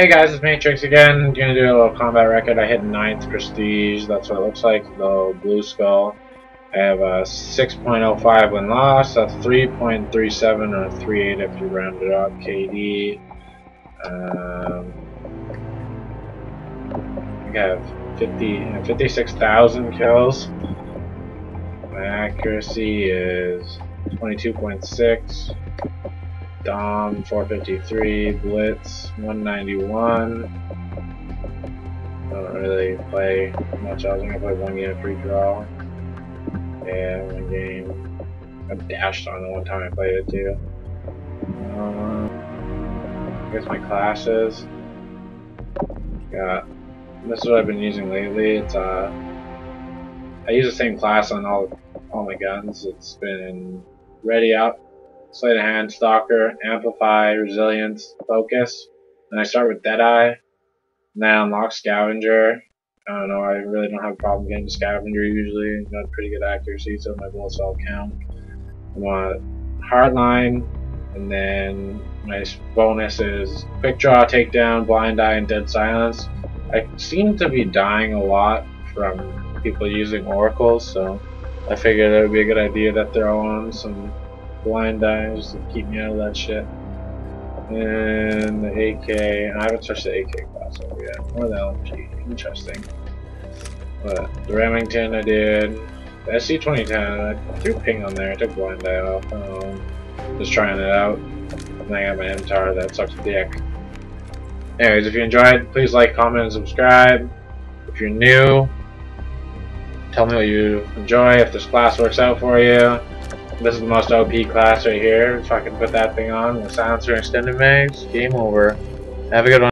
Hey guys, it's Matrix again. I'm Gonna do a little combat record. I hit 9th prestige. That's what it looks like. The blue skull. I have a 6.05 win loss, a 3.37 or 3.8 if you round it up. KD. Um, I I have 50, 56,000 kills. My accuracy is 22.6. Dom 453, Blitz 191. I Don't really play much. I was gonna play one game free draw. Yeah, one game. I dashed on the one time I played it too. I guess my classes. Got this is what I've been using lately. It's uh, I use the same class on all all my guns. It's been Ready Up Sleight of Hand, Stalker, Amplify, Resilience, Focus. And I start with Deadeye. And then I unlock Scavenger. I don't know, I really don't have a problem getting to Scavenger usually. Got pretty good accuracy, so my bullets all count. I want Hardline, and then my bonus is Quick Draw, Takedown, Blind Eye, and Dead Silence. I seem to be dying a lot from people using Oracles, so I figured it would be a good idea to throw on some blind eyes to keep me out of that shit. And the AK, I haven't touched the AK class over yet, or the LMG, interesting. But the Remington I did, the SC-2010, I threw ping on there, I took blind eye off, um, just trying it out. And I got my MTAR that sucks dick. Anyways, if you enjoyed, please like, comment, and subscribe. If you're new, tell me what you enjoy, if this class works out for you. This is the most OP class right here. If I can put that thing on, the silencer extended mags, game over. Have a good one.